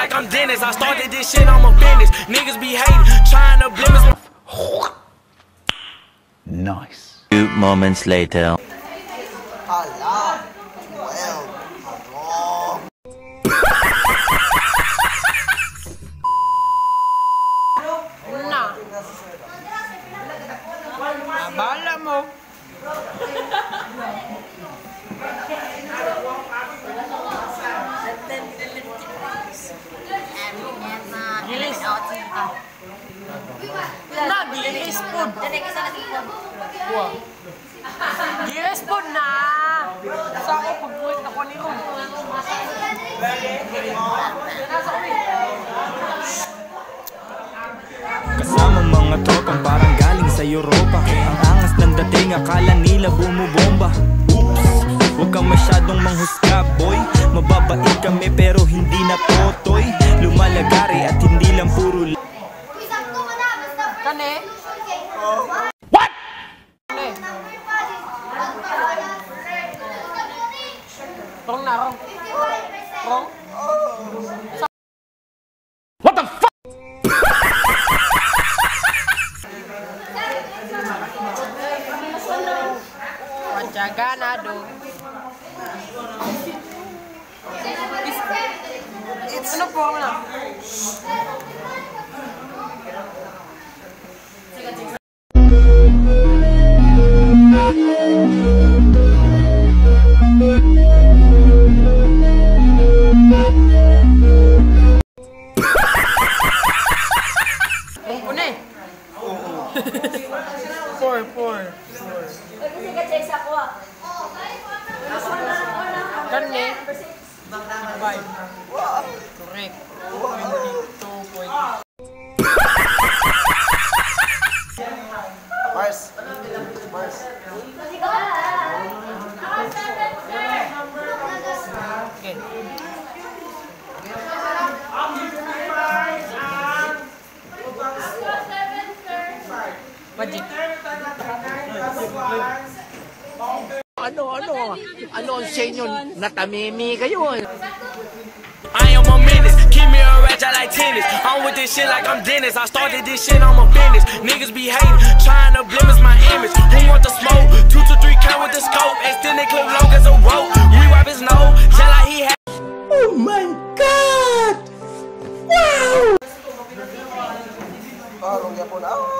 like I'm Dennis. I started this shit, I'm a business. Niggas be hating, trying to blemish my. Nice. Few moments later. Ala. Well. Ado. Na. Abala mo. Gilis. Na, gilis po. Gilis po na. Sa ako pag-buwit ako ni Ron. Kasama mga tropang parang galing sa Europa Ang angas ng dating akala nila bumubomba Oops, huwag kang masyadong manghusga boy Mababait kami pero hindi na totoy Four, four. Kani? Five. Correct. Twenty-two point. Mars. Mars. Okay. Magic. Ano ang sa inyo? Natamimi kayo. I am a menace, keep me a ratchet like tennis. I'm with this shit like I'm Dennis. I started this shit, I'm a business. Niggas be hating, trying to blemish my image. Who want the smoke? Two to three count with the scope. Extended clip long as a rope. We wipe his nose, just like he had. Ah, long yapon. Ah.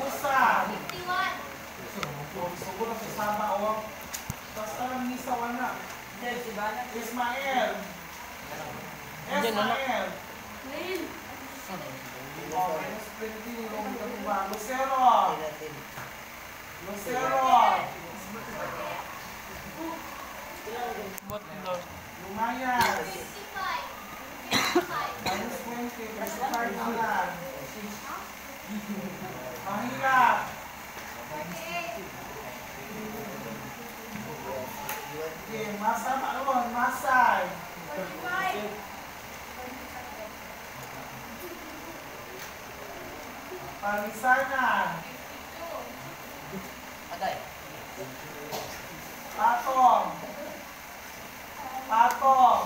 Almoçar! Ismael. Ismael. Oh, minus 20 yung katuba. Lucero. Lucero. Lumayas. Minus 20. Kasi Cardinal. Mahirap. Okay, masa Pak Ron, masay. Palisanan. Patong. Patong.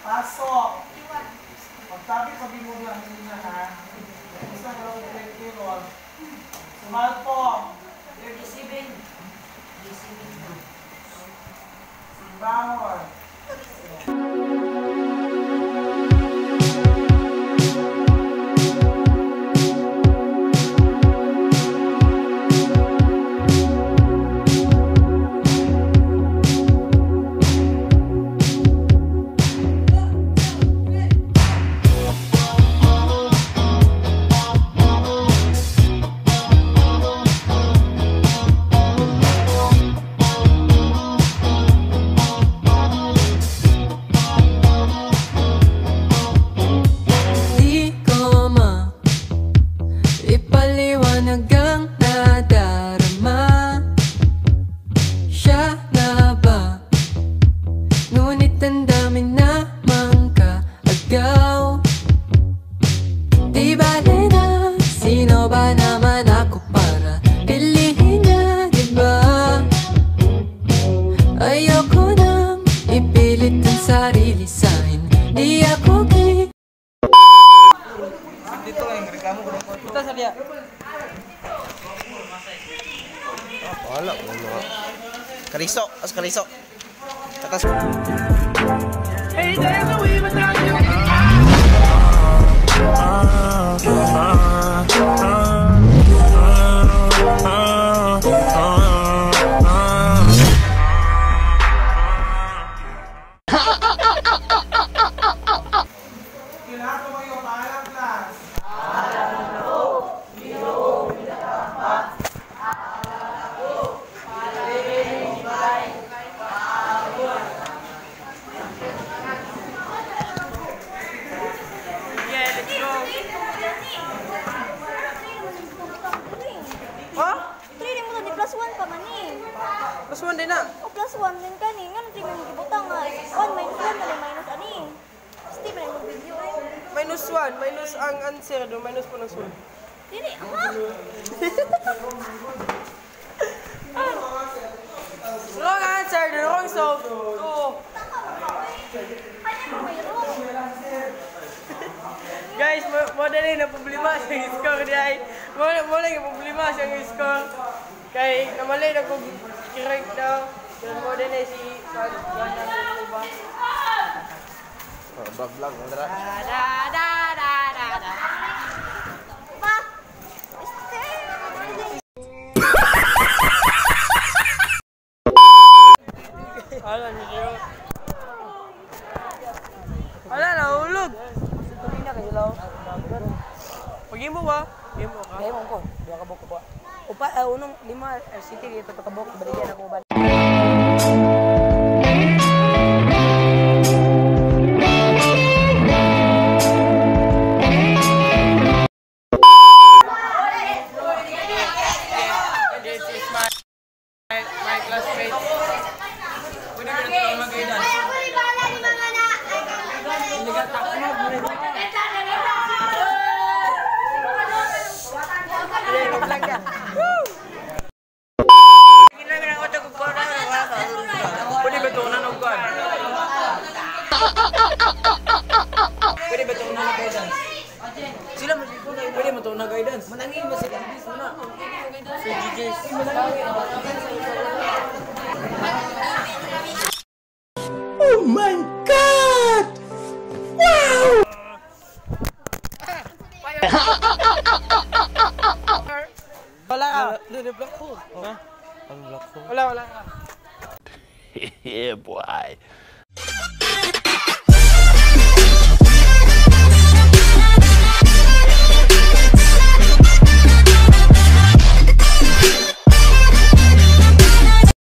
Pasok! Pagtabi, sabi mo lang na ha. Isa ka lang direktiro. Sumalpo! Bangon! Di ba naman ako para Pilihin niya, di ba? Ayoko nang ipilit ang sarili sa'kin Di ako gi Wala, wala. Kariso, as kariso. Takas. Hey, there's no way without 1 din ka ni. Nga nang 3 mo gibutang nga. 1 minus 1 na lang minus ani. Yung video. Minus one. Minus ang answer do. Minus po ng sul. Dili, ha? Wrong answer. The wrong solve. Mayroon? Guys, mo dali na problema sa score di ay. Mo mo lang problema sa score. Kay namalay na ko correct daw. Yan mo dali si Juan Juan ang ba. Vlog, vlog. Dara. Da da da da da da. Pa! Steve! Wala ni Jero. Wala na ulog. Tuloy na kayo law. Pagi mo ba? Pagi mo ka. Pagi mo ko. Dua ka buko ba? Upa, uh, unong lima, uh, city dito ka buko. Baligyan ako ba? Pwede ba ito unang ugwan? Pwede ba ito unang guidance? Sila pwede mo ito unang guidance. Manangin ba sila? Si GJs. Wala ka. Block ko. Ha? Wala, wala ka. yeah, boy.